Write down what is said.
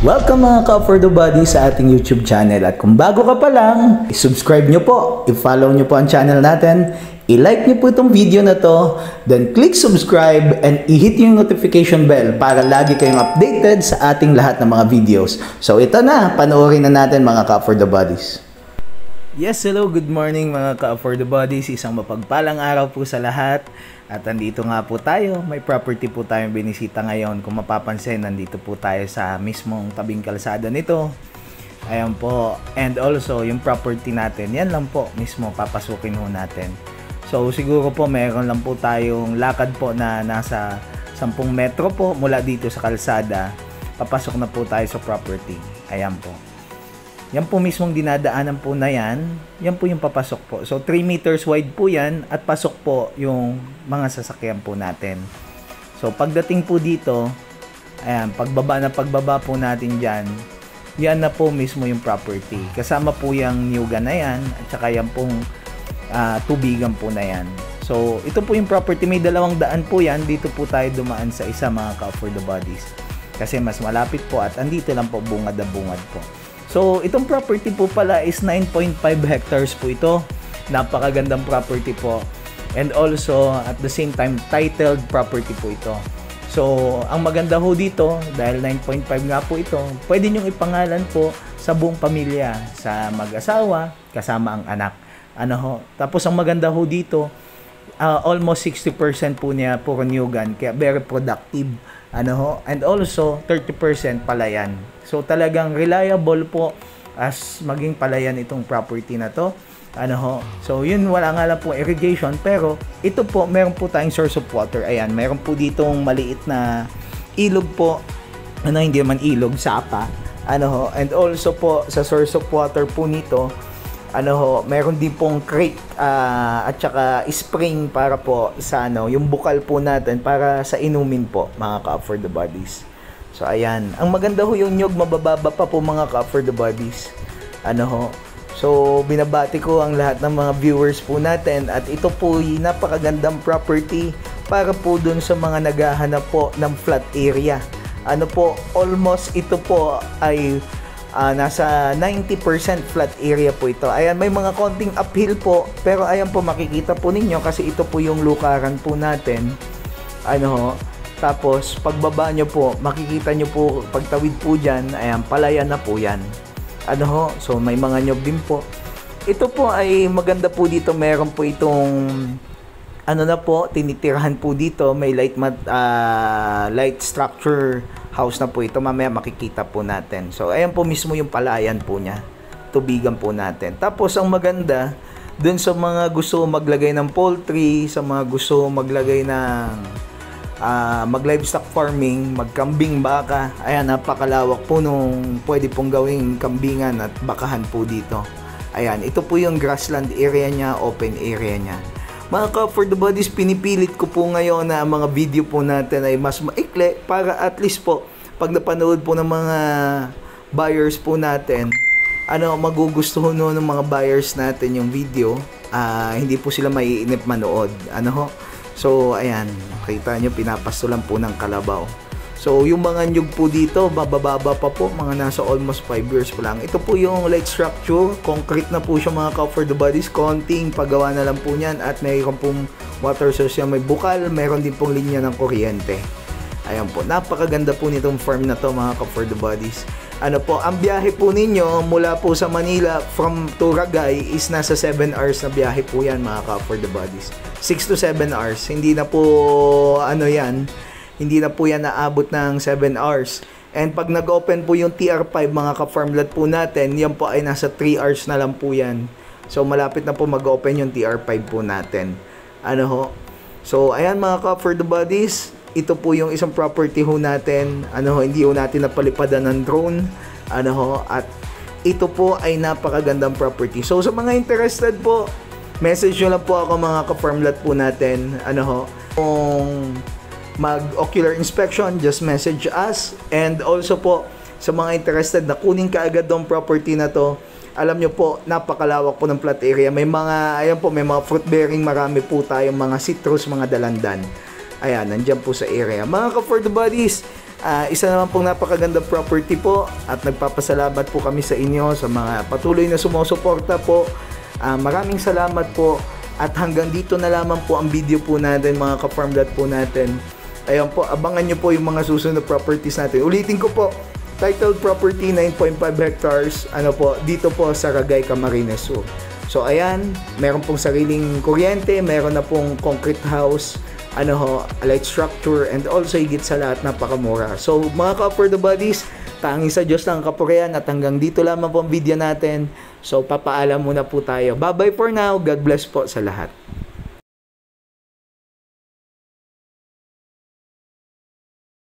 Welcome mga ka-for the body sa ating YouTube channel at kung bago ka pa lang, subscribe nyo po, i-follow nyo po ang channel natin, i-like nyo po itong video na to, then click subscribe and i-hit yung notification bell para lagi kayong updated sa ating lahat ng mga videos. So ito na, panoorin na natin mga ka-for the bodies. Yes, hello, good morning mga ka-for the bodies. Isang mapagpalang araw po sa lahat. At andito nga po tayo, may property po tayong binisita ngayon. Kung mapapansin, nandito po tayo sa mismong tabing kalsada nito. Ayan po. And also, yung property natin, yan lang po mismo papasukin ho natin. So, siguro po meron lang po tayong lakad po na nasa 10 metro po mula dito sa kalsada. Papasok na po tayo sa property. Ayan po. Yan po mismong dinadaanan po na yan, yan po yung papasok po. So 3 meters wide po yan at pasok po yung mga sasakyan po natin. So pagdating po dito, ayan, pagbaba na pagbaba po natin dyan, yan na po mismo yung property. Kasama po yung Nyuga na yan at saka yan pong uh, tubigan po na yan. So ito po yung property, may dalawang daan po yan. Dito po tayo dumaan sa isa mga ka for the bodies. Kasi mas malapit po at andito lang po bungad na bungad po. So, itong property po pala is 9.5 hectares po ito. Napakagandang property po. And also, at the same time, titled property po ito. So, ang maganda ho dito, dahil 9.5 nga po ito, pwede nyong ipangalan po sa buong pamilya, sa mag-asawa, kasama ang anak. Ano ho? Tapos, ang maganda ho dito, uh, almost 60% po niya puro Nyugan, kaya very productive. Ano ho? And also, 30% palayan. So talagang reliable po as maging palayan itong property na to. Ano ho? So yun wala nga lang po irrigation pero ito po meron po tayong source of water. Ayan, meron po ditong maliit na ilog po. Ano hindi man ilog, sapa. Ano ho? And also po sa source of water po nito, ano ho, meron din pong creek uh, at saka spring para po sa ano, yung bukal po natin para sa inumin po, mga ka for the bodies. So, ayan. Ang maganda ho yung nyog, mabababa pa po mga ka for the bodies. Ano ho. So, binabati ko ang lahat ng mga viewers po natin at ito po yung napakagandang property para po dun sa mga naghahanap po ng flat area. Ano po, almost ito po ay uh, nasa 90% flat area po ito. Ayan, may mga konting uphill po, pero ayan po makikita po ninyo kasi ito po yung lukaran po natin. Ano ho, tapos, pagbaba nyo po, makikita nyo po, pagtawid po dyan, ayan, palayan na po yan. Ano ho? So, may mga nyog din po. Ito po ay maganda po dito. Meron po itong, ano na po, tinitirahan po dito. May light, mat, uh, light structure house na po ito. Mamaya makikita po natin. So, ayan po mismo yung palayan po niya. Tubigan po natin. Tapos, ang maganda, dun sa mga gusto maglagay ng poultry, sa mga gusto maglagay ng uh, mag-livestock farming, magkambing baka. Ayan, napakalawak po nung pwede pong gawing kambingan at bakahan po dito. Ayan, ito po yung grassland area niya, open area niya. Mga ka for the bodies, pinipilit ko po ngayon na mga video po natin ay mas maikli para at least po pag napanood po ng mga buyers po natin, ano, magugustuhan no ng mga buyers natin yung video, uh, hindi po sila maiinip manood. Ano ho? So, ayan, kita nyo, pinapastulan po ng kalabaw. So, yung mga nyug po dito, bababa pa po, mga nasa almost 5 years pa lang. Ito po yung light structure, concrete na po siya mga cover the bodies, konting paggawa na lang po niyan at mayroon pong water source yan, may bukal, mayroon din pong linya ng kuryente. Ayan po, napakaganda po nitong farm na to mga cover the bodies. Ano po, ang biyahe po ninyo mula po sa Manila from Turagay is nasa 7 hours na biyahe po yan mga cover the bodies. 6 to 7 hours. Hindi na po ano yan, hindi na po yan naabot ng 7 hours. And pag nag-open po yung TR5 mga ka-farmland po natin, yan po ay nasa 3 hours na lang po yan. So malapit na po mag-open yung TR5 po natin. Ano ho? So ayan mga ka for the bodies, ito po yung isang property ho natin. Ano ho, hindi ho natin napalipadan ng drone. Ano ho, at ito po ay napakagandang property. So sa mga interested po, message nyo lang po ako mga ka-farmlat po natin. Ano ho, kung mag-ocular inspection, just message us. And also po, sa mga interested na kunin kaagad tong property na to, alam nyo po, napakalawak po ng plot area. May mga, ayan po, may mga fruit bearing, marami po tayong mga citrus, mga dalandan. Ayan, nandyan po sa area. Mga ka for the buddies, Ah, isa naman pong napakagandang property po at nagpapasalamat po kami sa inyo sa mga patuloy na sumusuporta po. Ah, maraming salamat po at hanggang dito na lamang po ang video po natin mga ka-farm po natin. Ayun po, abangan nyo po yung mga susunod properties natin. Ulitin ko po, titled property 9.5 hectares, ano po, dito po sa Ragay, Camarines Sur. So ayan, meron pong sariling kuryente, meron na pong concrete house, ano ho, light structure, and also higit sa lahat napakamura. So mga ka-for the bodies, tanging sa Diyos lang ang kapurihan at hanggang dito lamang po ang video natin. So papaalam muna po tayo. Bye bye for now. God bless po sa lahat.